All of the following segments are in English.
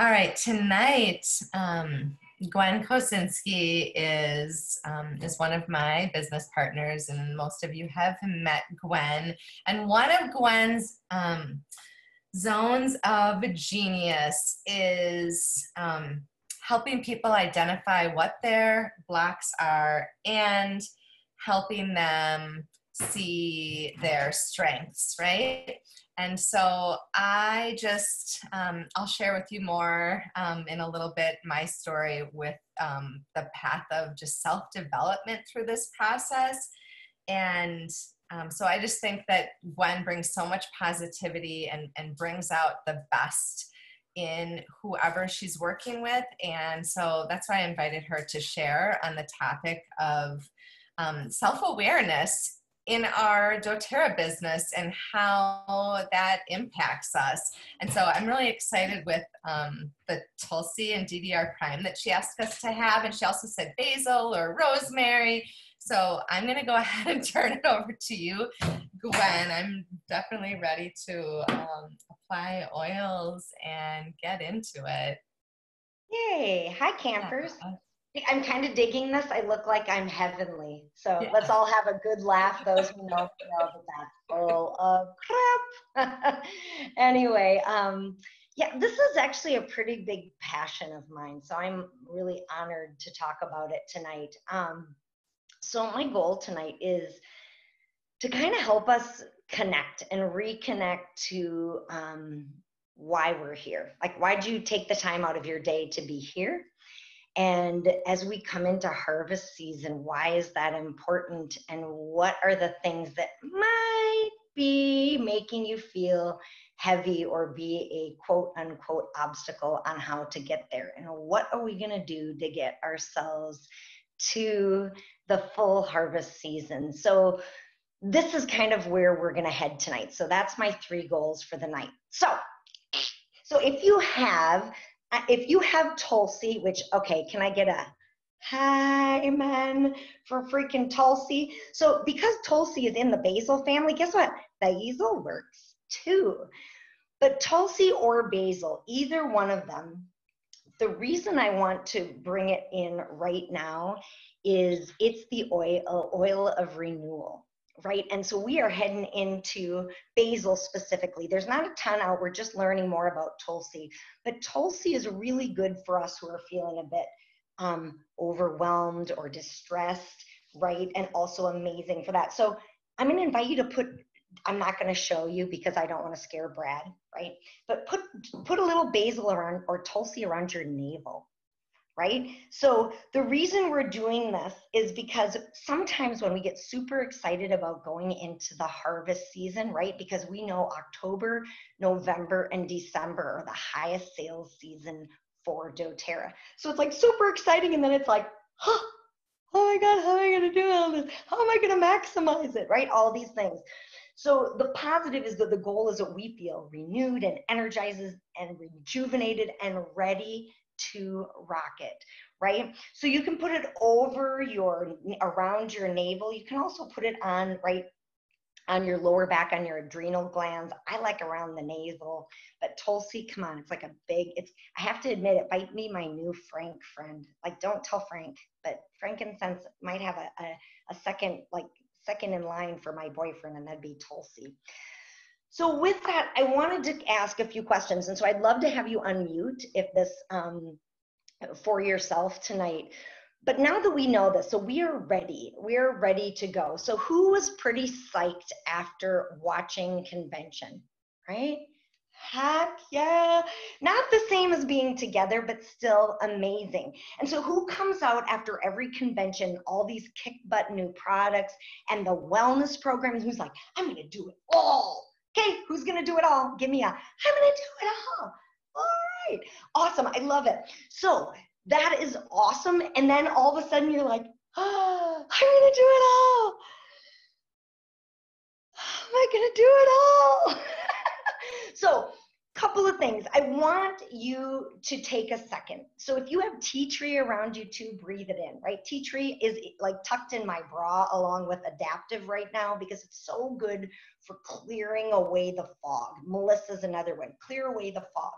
All right, tonight, um, Gwen Koscinski is um, is one of my business partners, and most of you have met Gwen. And one of Gwen's um, zones of genius is um, helping people identify what their blocks are and helping them see their strengths, right? And so I just, um, I'll share with you more um, in a little bit my story with um, the path of just self development through this process. And um, so I just think that Gwen brings so much positivity and, and brings out the best in whoever she's working with. And so that's why I invited her to share on the topic of um, self awareness in our doTERRA business and how that impacts us. And so I'm really excited with um, the Tulsi and DDR Prime that she asked us to have. And she also said basil or rosemary. So I'm going to go ahead and turn it over to you, Gwen. I'm definitely ready to um, apply oils and get into it. Yay. Hi, campers. Yeah. I'm kind of digging this. I look like I'm heavenly. So yeah. let's all have a good laugh. Those who know, know that that's full of crap. anyway, um, yeah, this is actually a pretty big passion of mine. So I'm really honored to talk about it tonight. Um, so my goal tonight is to kind of help us connect and reconnect to um, why we're here. Like, why'd you take the time out of your day to be here? And as we come into harvest season, why is that important? And what are the things that might be making you feel heavy or be a quote unquote obstacle on how to get there? And what are we going to do to get ourselves to the full harvest season? So, this is kind of where we're going to head tonight. So, that's my three goals for the night. So, so if you have if you have Tulsi, which, okay, can I get a hi, man, for freaking Tulsi? So because Tulsi is in the basil family, guess what? Basil works too. But Tulsi or basil, either one of them, the reason I want to bring it in right now is it's the oil, oil of renewal right? And so we are heading into basil specifically. There's not a ton out. We're just learning more about Tulsi. But Tulsi is really good for us who are feeling a bit um, overwhelmed or distressed, right? And also amazing for that. So I'm going to invite you to put. I'm not going to show you because I don't want to scare Brad, right? But put put a little basil around or Tulsi around your navel, right? So the reason we're doing this is because sometimes when we get super excited about going into the harvest season, right? Because we know October, November, and December are the highest sales season for doTERRA. So it's like super exciting, and then it's like, huh, oh my God, how am I gonna do all this? How am I gonna maximize it, right? All these things. So the positive is that the goal is that we feel renewed and energizes and rejuvenated and ready to rocket, right? So you can put it over your, around your navel. You can also put it on, right, on your lower back, on your adrenal glands. I like around the nasal, but Tulsi, come on, it's like a big, it's, I have to admit, it might be my new Frank friend. Like, don't tell Frank, but frankincense might have a, a, a second, like, second in line for my boyfriend, and that'd be Tulsi. So with that, I wanted to ask a few questions. And so I'd love to have you unmute if this um, for yourself tonight. But now that we know this, so we are ready. We're ready to go. So who was pretty psyched after watching convention, right? Heck yeah. Not the same as being together, but still amazing. And so, who comes out after every convention, all these kick butt new products and the wellness programs? Who's like, I'm going to do it all Okay, who's gonna do it all? Give me a, I'm gonna do it all. All right, awesome, I love it. So that is awesome. And then all of a sudden you're like, oh, I'm gonna do it all. Am I gonna do it all? so couple of things. I want you to take a second. So if you have tea tree around you too, breathe it in, right? Tea tree is like tucked in my bra along with Adaptiv right now because it's so good for clearing away the fog. Melissa's another one, clear away the fog.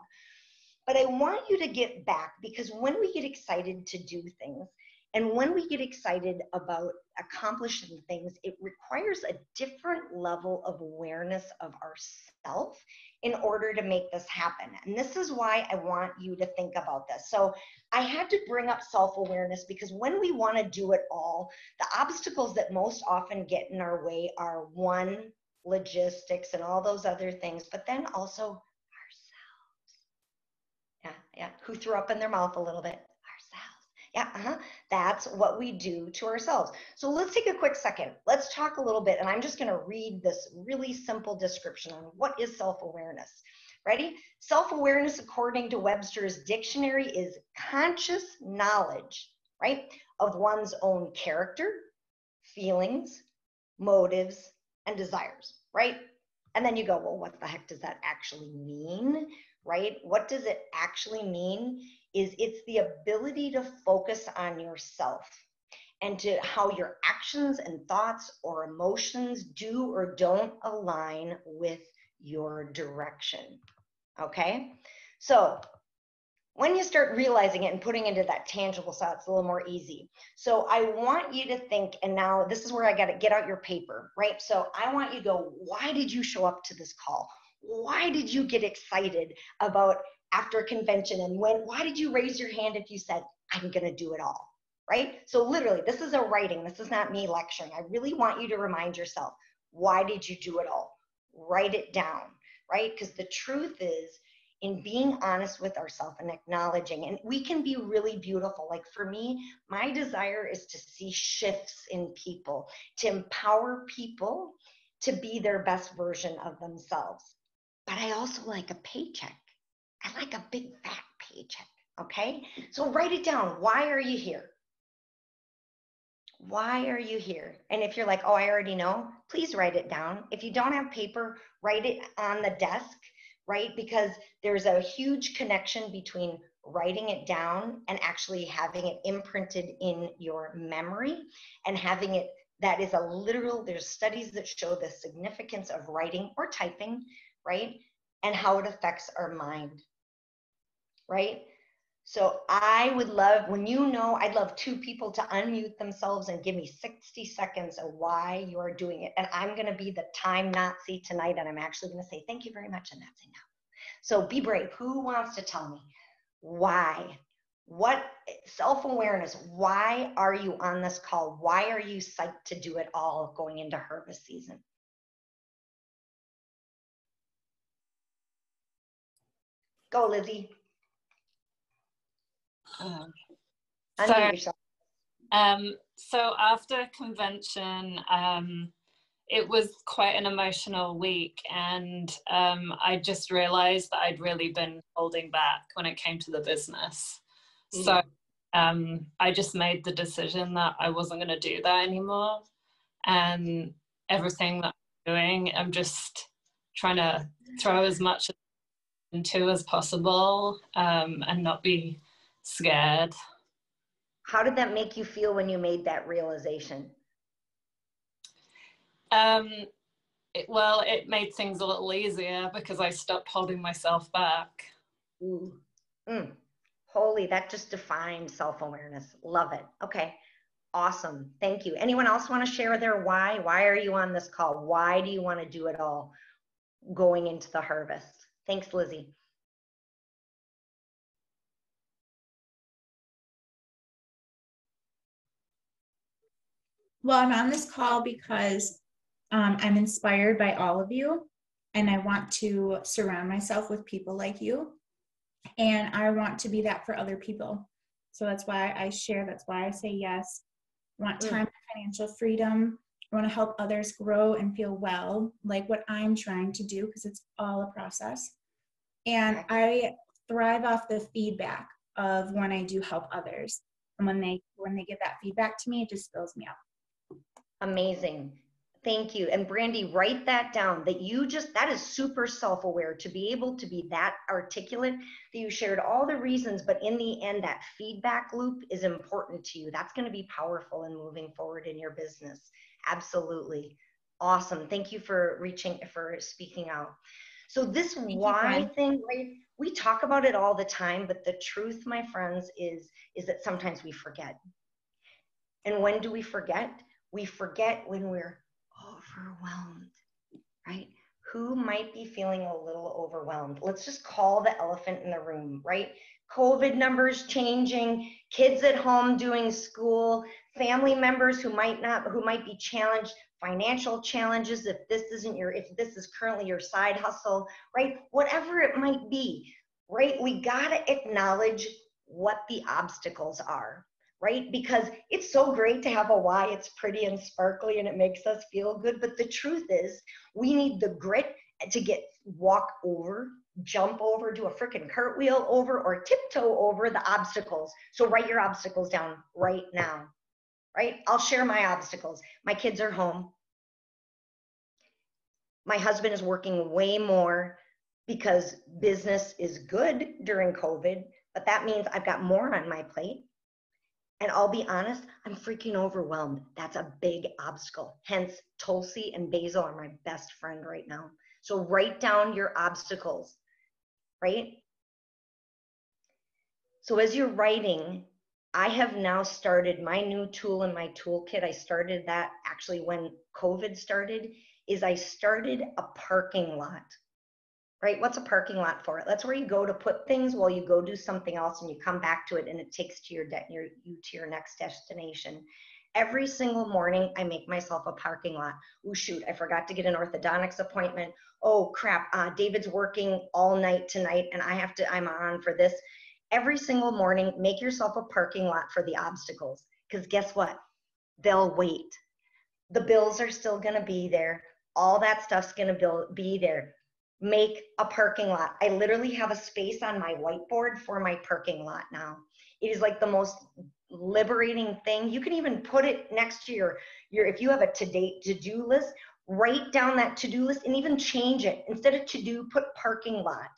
But I want you to get back because when we get excited to do things, and when we get excited about accomplishing things, it requires a different level of awareness of ourself in order to make this happen. And this is why I want you to think about this. So I had to bring up self awareness because when we want to do it all, the obstacles that most often get in our way are one, logistics and all those other things, but then also ourselves. Yeah, yeah. Who threw up in their mouth a little bit? Yeah, uh-huh. that's what we do to ourselves. So let's take a quick second. Let's talk a little bit, and I'm just going to read this really simple description on what is self awareness. Ready? Self awareness, according to Webster's dictionary, is conscious knowledge, right, of one's own character, feelings, motives, and desires, right? And then you go, well, what the heck does that actually mean, right? What does it actually mean? Is it's the ability to focus on yourself and to how your actions and thoughts or emotions do or don't align with your direction. Okay? So, when you start realizing it and putting into that tangible side, it's a little more easy. So I want you to think, and now this is where I got to get out your paper, right? So I want you to go, why did you show up to this call? Why did you get excited about after a convention and when why did you raise your hand if you said i'm going to do it all right? So literally this is a writing. This is not me lecturing. I really want you to remind yourself why did you do it all? Write it down right? Because the truth is in being honest with ourselves and acknowledging and we can be really beautiful. Like for me my desire is to see shifts in people to empower people to be their best version of themselves. But i also like a paycheck I like a big fat paycheck. Okay. So write it down. Why are you here? Why are you here? And if you're like, oh, I already know, please write it down. If you don't have paper, write it on the desk, right? Because there's a huge connection between writing it down and actually having it imprinted in your memory and having it that is a literal there's studies that show the significance of writing or typing right and how it affects our mind right? So I would love, when you know, I'd love two people to unmute themselves and give me 60 seconds of why you are doing it. And I'm going to be the time Nazi tonight. And I'm actually going to say, thank you very much. And that's enough. So be brave. Who wants to tell me why? What self awareness? Why are you on this call? Why are you psyched to do it all going into harvest season? Go, Lizzie. So, um, so after convention, um, it was quite an emotional week, and um, I just realized that I'd really been holding back when it came to the business. Mm. So um, I just made the decision that I wasn't going to do that anymore, and everything that I'm doing, I'm just trying to throw as much into as possible um, and not be scared. How did that make you feel when you made that realization? Um, it, well, it made things a little easier because I stopped holding myself back. Ooh. Mm. Holy, that just defines self awareness. Love it. Okay. Awesome. Thank you. Anyone else want to share their why? Why are you on this call? Why do you want to do it all going into the harvest? Thanks, Lizzie. Well, I'm on this call because um, I'm inspired by all of you, and I want to surround myself with people like you. And I want to be that for other people. So that's why I share, that's why I say yes. I want mm. time and financial freedom. I want to help others grow and feel well, like what I'm trying to do, because it's all a process. And I thrive off the feedback of when I do help others. And when they when they give that feedback to me, it just fills me up. Amazing. Thank you. And Brandy, write that down that you just, that is super self aware to be able to be that articulate that you shared all the reasons, but in the end, that feedback loop is important to you. That's going to be powerful in moving forward in your business. Absolutely. Awesome. Thank you for reaching, for speaking out. So, this Thank why you, thing, right? we talk about it all the time, but the truth, my friends, is, is that sometimes we forget. And when do we forget? We forget when we're overwhelmed, right? Who might be feeling a little overwhelmed? Let's just call the elephant in the room, right? COVID numbers changing, kids at home doing school, family members who might not, who might be challenged, financial challenges if this isn't your, if this is currently your side hustle, right? Whatever it might be, right? We got to acknowledge what the obstacles are, right? Because it's so great to have a why, it's pretty and sparkly and it makes us feel good. But the truth is, we need the grit to get walk over jump over, do a freaking cartwheel over, or tiptoe over the obstacles. So write your obstacles down right now, right? I'll share my obstacles. My kids are home. My husband is working way more because business is good during COVID, but that means I've got more on my plate. And I'll be honest, I'm freaking overwhelmed. That's a big obstacle. Hence, Tulsi and Basil are my best friend right now. So write down your obstacles right? So as you're writing, I have now started my new tool in my toolkit. I started that actually when COVID started, is I started a parking lot. Right? What's a parking lot for? It? That's where you go to put things while you go do something else and you come back to it and it takes to your, de- your you to your next destination. Every single morning, I make myself a parking lot. Oh, shoot, I forgot to get an orthodontics appointment. Oh, crap, uh, David's working all night tonight and I have to, I'm on for this. Every single morning, make yourself a parking lot for the obstacles because guess what? They'll wait. The bills are still going to be there. All that stuff's going to be there. Make a parking lot. I literally have a space on my whiteboard for my parking lot now. It is like the most liberating thing. You can even put it next to your, your if you have a to-date to-do list, write down that to-do list and even change it. Instead of to-do, put parking lot.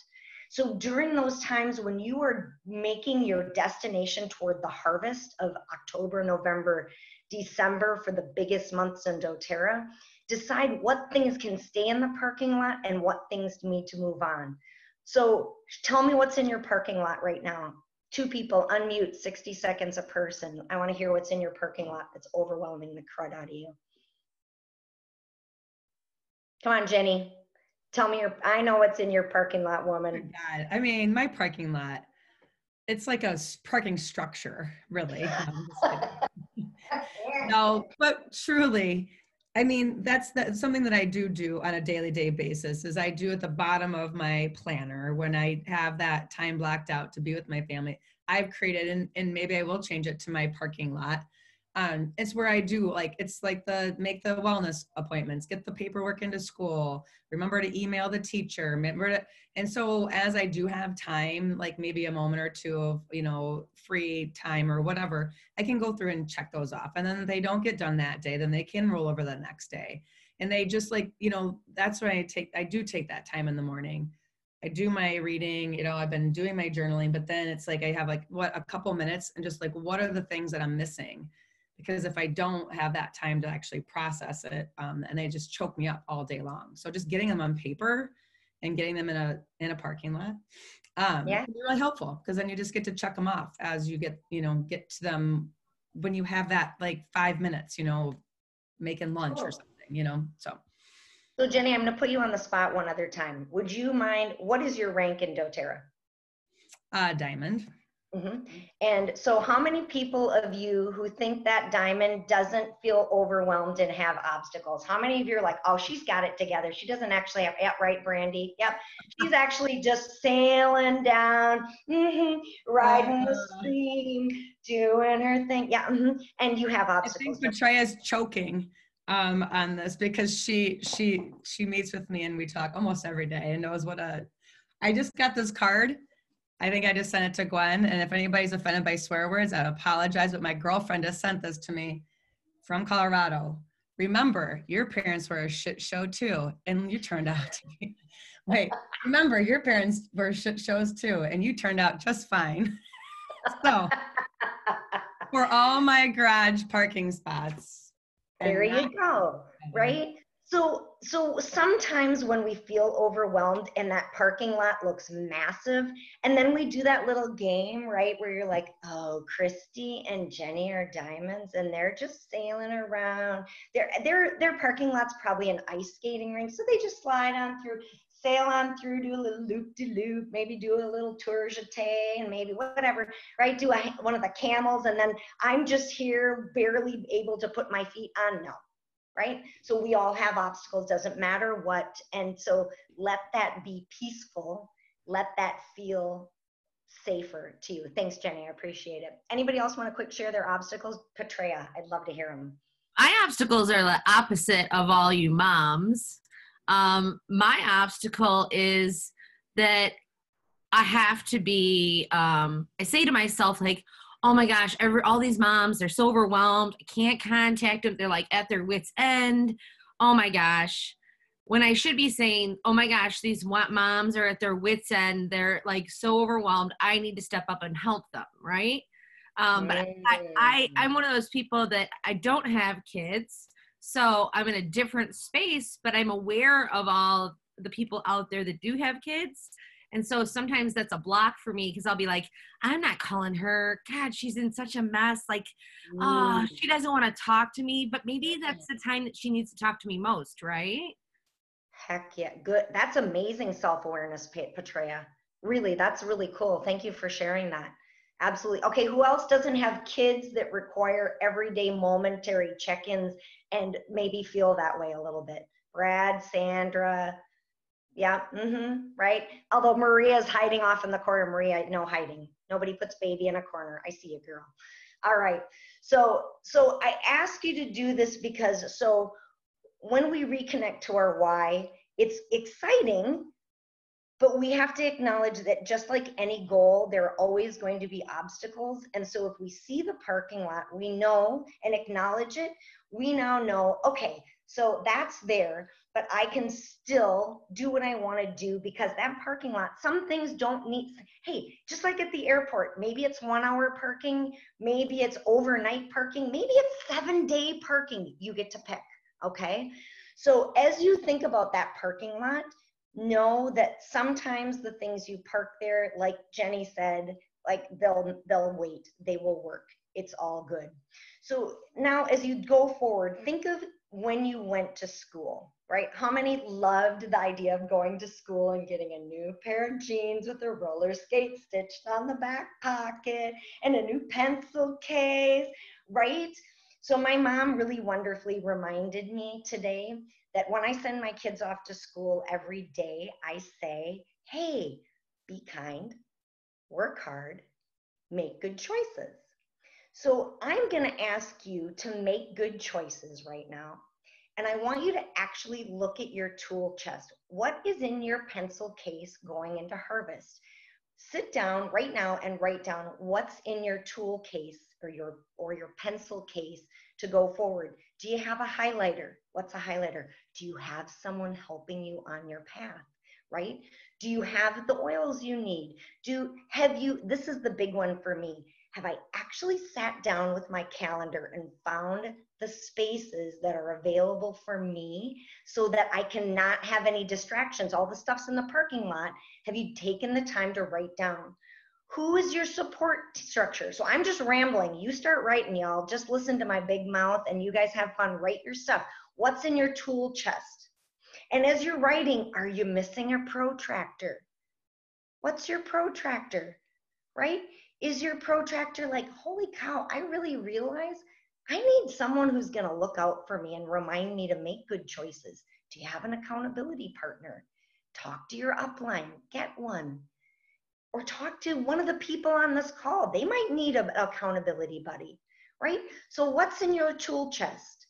So during those times when you are making your destination toward the harvest of October, November, December for the biggest months in doTERRA, decide what things can stay in the parking lot and what things need to move on. So tell me what's in your parking lot right now. Two people unmute 60 seconds a person. I want to hear what's in your parking lot that's overwhelming the crud out of you. Come on jenny. Tell me your i know what's in your parking lot woman. God. i mean my parking lot it's like a parking structure really. No but truly I mean, that's that, something that I do do on a daily day basis is I do at the bottom of my planner when I have that time blocked out to be with my family. I've created and, and maybe I will change it to my parking lot. Um, it's where I do like it's like the make the wellness appointments, get the paperwork into school, remember to email the teacher, remember to and so as I do have time, like maybe a moment or two of you know free time or whatever, I can go through and check those off. And then they don't get done that day, then they can roll over the next day. And they just like, you know, that's why I take I do take that time in the morning. I do my reading, you know, I've been doing my journaling, but then it's like I have like what a couple minutes and just like what are the things that I'm missing? Because if I don't have that time to actually process it, um, and they just choke me up all day long. So just getting them on paper and getting them in a in a parking lot um, yeah. really helpful because then you just get to check them off as you get, you know, get to them when you have that like five minutes, you know, making lunch cool. or something, you know, so. So Jenny, I'm going to put you on the spot one other time. Would you mind, what is your rank in doTERRA? Uh, diamond. Mm-hmm. And so, how many people of you who think that diamond doesn't feel overwhelmed and have obstacles? How many of you are like, oh, she's got it together? She doesn't actually have, yeah, right, Brandy? Yep. She's actually just sailing down, mm-hmm, riding the uh. stream, doing her thing. Yeah. Mm-hmm. And you have obstacles. I think Betraya's choking um, on this because she she she meets with me and we talk almost every day and knows what a I just got this card I think I just sent it to Gwen. And if anybody's offended by swear words, I apologize. But my girlfriend just sent this to me from Colorado. Remember, your parents were a shit show too, and you turned out to be. Wait, remember, your parents were shit shows too, and you turned out just fine. so, for all my garage parking spots. There you go. Right? So, so sometimes when we feel overwhelmed and that parking lot looks massive, and then we do that little game, right, where you're like, oh, Christy and Jenny are diamonds, and they're just sailing around. Their their their parking lot's probably an ice skating rink, so they just slide on through, sail on through, do a little loop de loop, maybe do a little tour jeté, and maybe whatever, right? Do a, one of the camels, and then I'm just here, barely able to put my feet on. No, right? So we all have obstacles, doesn't matter what. And so let that be peaceful. Let that feel safer to you. Thanks, Jenny. I appreciate it. Anybody else want to quick share their obstacles? Petrea, I'd love to hear them. My obstacles are the opposite of all you moms. Um, my obstacle is that I have to be, um, I say to myself, like, oh my gosh, every, all these moms, they're so overwhelmed. I can't contact them. They're like at their wits' end. Oh my gosh. When I should be saying, oh my gosh, these moms are at their wits' end. They're like so overwhelmed. I need to step up and help them, right? Um, but I, I, I'm one of those people that I don't have kids. So I'm in a different space, but I'm aware of all the people out there that do have kids. And so sometimes that's a block for me because I'll be like, I'm not calling her. God, she's in such a mess. Like, oh, she doesn't want to talk to me. But maybe that's the time that she needs to talk to me most, right? Heck yeah. Good. That's amazing self awareness, Petrea. Really, that's really cool. Thank you for sharing that. Absolutely. Okay, who else doesn't have kids that require everyday momentary check ins and maybe feel that way a little bit? Brad, Sandra, yeah, mm-hmm, right. Although Maria's hiding off in the corner. Maria, no hiding. Nobody puts baby in a corner. I see you, girl. All right. So, so I ask you to do this because so when we reconnect to our why, it's exciting, but we have to acknowledge that just like any goal, there are always going to be obstacles. And so if we see the parking lot, we know and acknowledge it, we now know, okay, so that's there but I can still do what I want to do because that parking lot, some things don't need, hey, just like at the airport, maybe it's one hour parking, maybe it's overnight parking, maybe it's seven day parking you get to pick. Okay. So as you think about that parking lot, know that sometimes the things you park there, like Jenny said, like they'll they'll wait, they will work. It's all good. So now as you go forward, think of when you went to school right? How many loved the idea of going to school and getting a new pair of jeans with a roller skate stitched on the back pocket and a new pencil case, right? So my mom really wonderfully reminded me today that when I send my kids off to school every day, I say, hey, be kind, work hard, make good choices. So I'm going to ask you to make good choices right now and I want you to actually look at your tool chest. What is in your pencil case going into harvest? Sit down right now and write down what's in your tool case or your or your pencil case to go forward. Do you have a highlighter? What's a highlighter? Do you have someone helping you on your path? Right? Do you have the oils you need? Do have you this is the big one for me. Have I actually sat down with my calendar and found the spaces that are available for me so that I cannot have any distractions. All the stuff's in the parking lot. Have you taken the time to write down? Who is your support structure? So I'm just rambling. You start writing, y'all. Just listen to my big mouth and you guys have fun. Write your stuff. What's in your tool chest? And as you're writing, are you missing a protractor? What's your protractor? Right? Is your protractor like, holy cow, I really realize I need someone who's going to look out for me and remind me to make good choices. Do you have an accountability partner? Talk to your upline, get one. Or talk to one of the people on this call. They might need an accountability buddy, right? So, what's in your tool chest?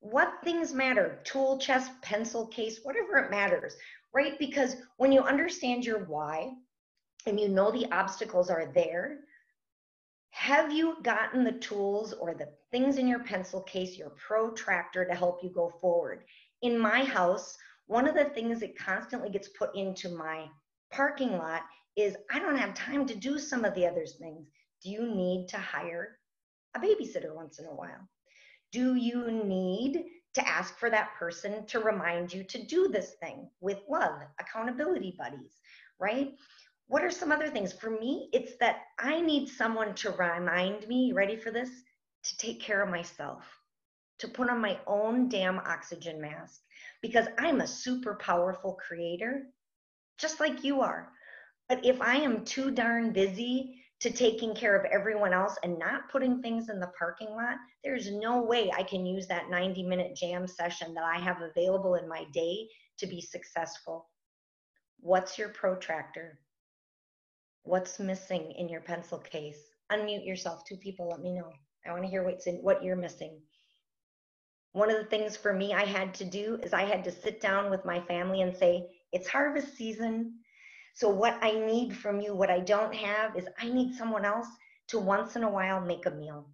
What things matter? Tool chest, pencil case, whatever it matters, right? Because when you understand your why and you know the obstacles are there, have you gotten the tools or the things in your pencil case, your protractor to help you go forward? In my house, one of the things that constantly gets put into my parking lot is I don't have time to do some of the other things. Do you need to hire a babysitter once in a while? Do you need to ask for that person to remind you to do this thing with love, accountability buddies, right? What are some other things? For me, it's that I need someone to remind me, ready for this, to take care of myself, to put on my own damn oxygen mask, because I'm a super powerful creator, just like you are. But if I am too darn busy to taking care of everyone else and not putting things in the parking lot, there's no way I can use that 90 minute jam session that I have available in my day to be successful. What's your protractor? What's missing in your pencil case? Unmute yourself. Two people, let me know. I want to hear what's in what you're missing. One of the things for me I had to do is I had to sit down with my family and say, it's harvest season. So, what I need from you, what I don't have, is I need someone else to once in a while make a meal.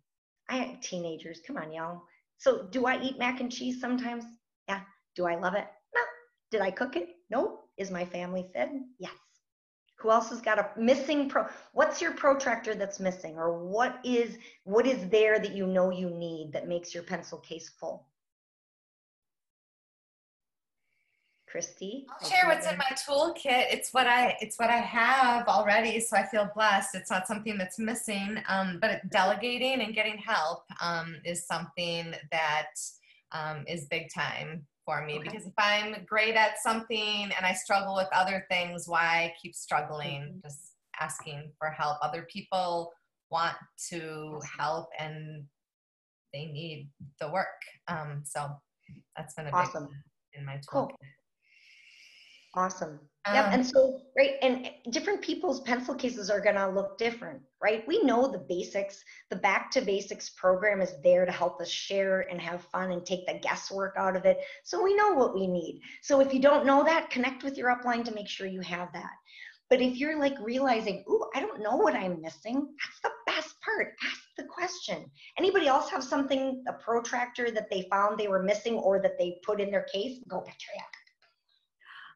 I have teenagers, come on, y'all. So, do I eat mac and cheese sometimes? Yeah. Do I love it? No. Did I cook it? No. Is my family fed? Yes. Who else has got a missing pro? What's your protractor that's missing, or what is what is there that you know you need that makes your pencil case full? Christy. I'll share what's in my toolkit. It's what I it's what I have already, so I feel blessed. It's not something that's missing. Um, but delegating and getting help um, is something that um, is big time for me okay. because if I'm great at something and I struggle with other things, why keep struggling? Mm-hmm. Just asking for help. Other people want to help and they need the work. Um, so that's been a awesome. big in my toolkit. Cool. Awesome. Um, yeah, and so right, and different people's pencil cases are gonna look different, right? We know the basics. The Back to Basics program is there to help us share and have fun and take the guesswork out of it. So we know what we need. So if you don't know that, connect with your upline to make sure you have that. But if you're like realizing, ooh, I don't know what I'm missing, that's the best part. Ask the question. Anybody else have something, a protractor that they found they were missing or that they put in their case? Go, Petrea.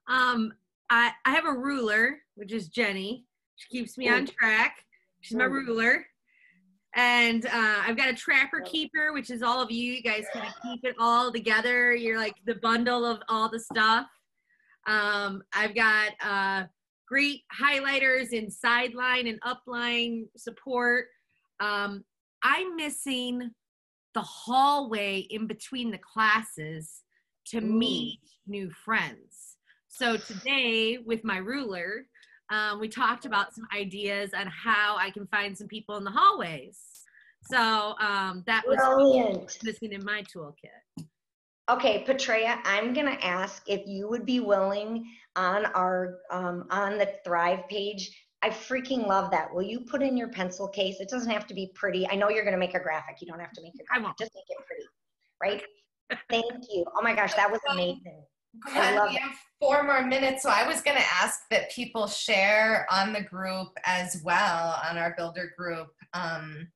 Um, I, I have a ruler, which is Jenny. She keeps me on track. She's my ruler. And uh, I've got a trapper keeper, which is all of you. You guys kind of keep it all together. You're like the bundle of all the stuff. Um, I've got uh, great highlighters in sideline and upline support. Um, I'm missing the hallway in between the classes to Ooh. meet new friends. So today with my ruler, um, we talked about some ideas on how I can find some people in the hallways. So um, that was Brilliant. missing in my toolkit. Okay, Petrea, I'm gonna ask if you would be willing on our um, on the Thrive page. I freaking love that. Will you put in your pencil case? It doesn't have to be pretty. I know you're gonna make a graphic. You don't have to make it. I won't. Just make it pretty, right? Thank you. Oh my gosh, that was amazing. Glad we have four more minutes. So I was going to ask that people share on the group as well, on our builder group, um,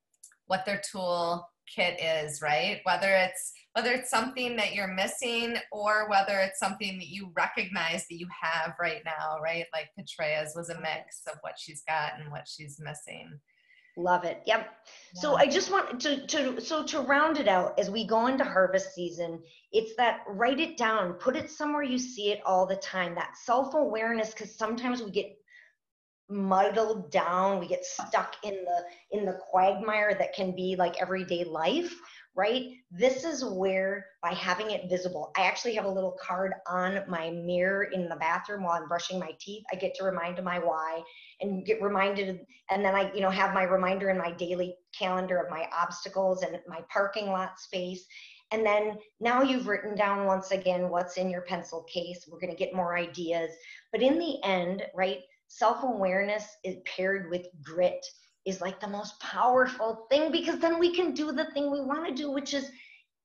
what their tool kit is, right? Whether it's whether it's something that you're missing or whether it's something that you recognize that you have right now, right? Like Petrea's was a mix of what she's got and what she's missing. Love it. Yep. Yeah. So I just want to to so to round it out as we go into harvest season, it's that write it down, put it somewhere you see it all the time. That self-awareness cuz sometimes we get muddled down, we get stuck in the in the quagmire that can be like everyday life right? This is where by having it visible, I actually have a little card on my mirror in the bathroom while I'm brushing my teeth. I get to remind my why and get reminded, and then I, you know, have my reminder in my daily calendar of my obstacles and my parking lot space. And then now you've written down once again what's in your pencil case. We're going to get more ideas. But in the end, right, self awareness is paired with grit is like the most powerful thing because then we can do the thing we want to do, which is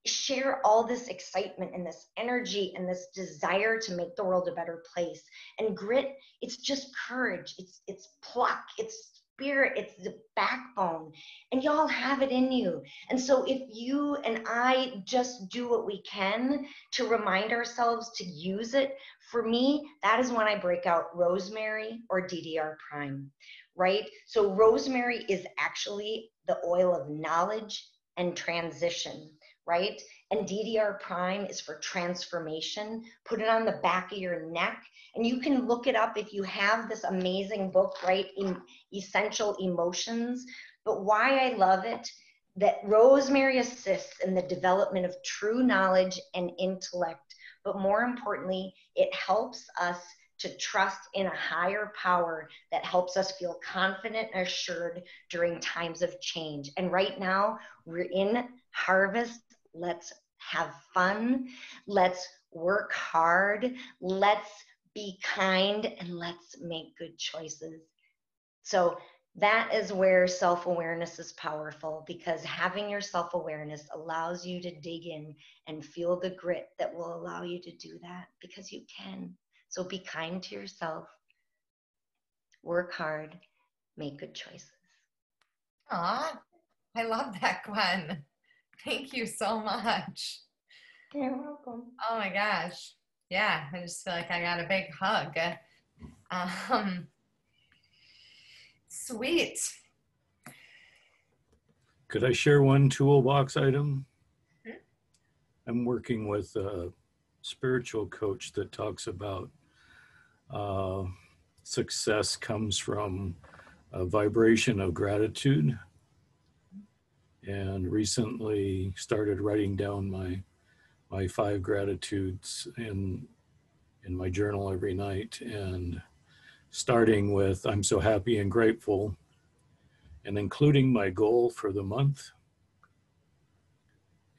share all this excitement and this energy and this desire to make the world a better place. And grit, it's just courage, it's it's pluck, it's spirit, it's the backbone, and y'all have it in you. And so if you and I just do what we can to remind ourselves to use it, for me, that is when I break out rosemary or DDR prime right? So rosemary is actually the oil of knowledge and transition, right? And DDR prime is for transformation. Put it on the back of your neck. And you can look it up if you have this amazing book, right? In Essential Emotions. But why I love it, that Rosemary assists in the development of true knowledge and intellect. But more importantly, it helps us to trust in a higher power that helps us feel confident and assured during times of change. And right now, we're in harvest. Let's have fun. Let's work hard. Let's be kind and let's make good choices. So, that is where self awareness is powerful because having your self awareness allows you to dig in and feel the grit that will allow you to do that because you can. So be kind to yourself, work hard, make good choices. Aw, I love that, Gwen. Thank you so much. You're welcome. Oh my gosh. Yeah, I just feel like I got a big hug. Um, sweet. Could I share one toolbox item? Hmm? I'm working with a spiritual coach that talks about uh, success comes from a vibration of gratitude. And recently started writing down my my five gratitudes in in my journal every night and starting with I'm so happy and grateful and including my goal for the month.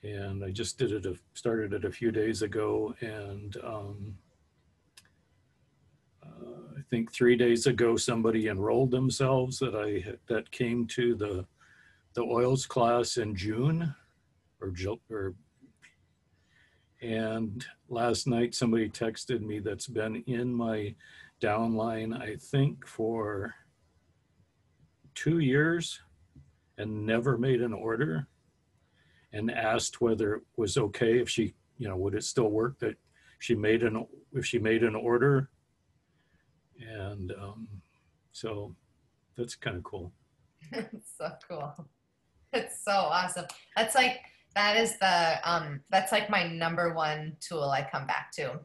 And I just did it, started it a few days ago and um, think three days ago, somebody enrolled themselves that I that came to the the oils class in June or, or and last night somebody texted me that's been in my downline I think for two years and never made an order and asked whether it was okay if she you know would it still work that she made an if she made an order and um, so that's kind of cool. It's so cool. It's so awesome. That's like that is the um that's like my number one tool I come back to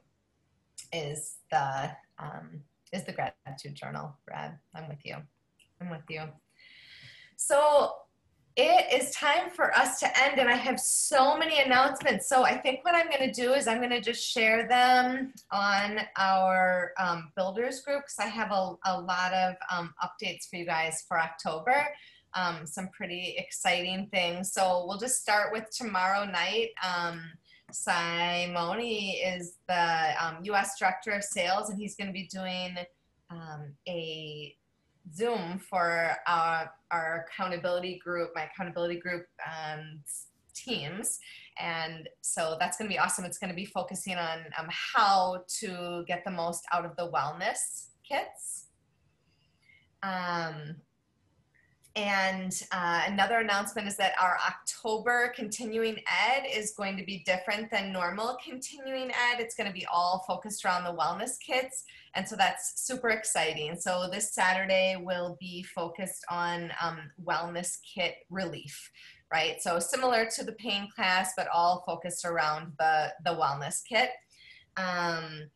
is the um is the gratitude journal, Brad. I'm with you. I'm with you. So it is time for us to end and i have so many announcements. So i think what i'm going to do is i'm going to just share them on our um, builders group because i have a, a lot of um, updates for you guys for october um, some pretty exciting things. So we'll just start with tomorrow night. Um, simoni is the us um, director of sales and he's going to be doing um, a Zoom for our, our accountability group, my accountability group um, teams. And so that's going to be awesome. It's going to be focusing on um, how to get the most out of the wellness kits. Um, and uh, another announcement is that our October continuing ed is going to be different than normal continuing ed. It's going to be all focused around the wellness kits. And so that's super exciting. So this Saturday will be focused on um, wellness kit relief, right? So similar to the pain class, but all focused around the, the wellness kit. Um,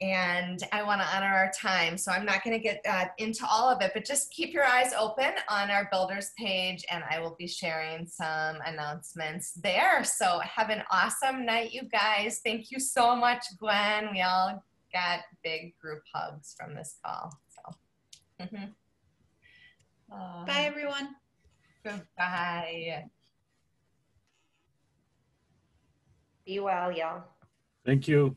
and I want to honor our time. So I'm not going to get uh, into all of it, but just keep your eyes open on our builders page, and I will be sharing some announcements there. So have an awesome night, you guys. Thank you so much, Gwen. We all got big group hugs from this call. So. Mm-hmm. Uh, Bye, everyone. Goodbye. Be well, y'all. Thank you.